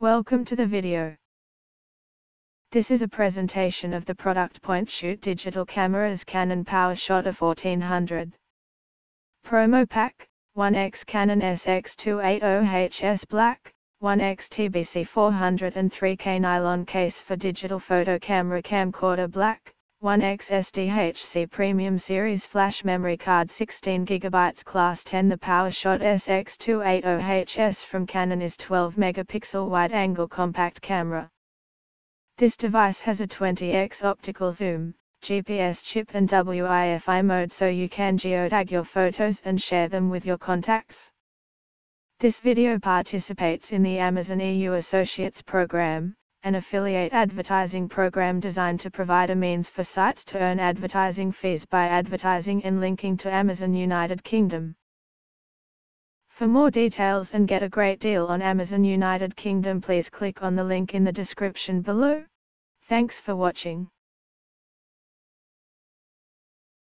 Welcome to the video. This is a presentation of the product Point Shoot digital cameras Canon PowerShot A1400. Promo Pack, 1x Canon SX280HS Black, 1x TBC 403K nylon case for digital photo camera camcorder Black, 1X SDHC Premium Series Flash Memory Card 16GB Class 10 The PowerShot SX280HS from Canon is 12 megapixel wide-angle compact camera. This device has a 20x optical zoom, GPS chip and WIFI mode so you can geotag your photos and share them with your contacts. This video participates in the Amazon EU Associates program an affiliate advertising program designed to provide a means for sites to earn advertising fees by advertising and linking to Amazon United Kingdom. For more details and get a great deal on Amazon United Kingdom please click on the link in the description below. Thanks for watching.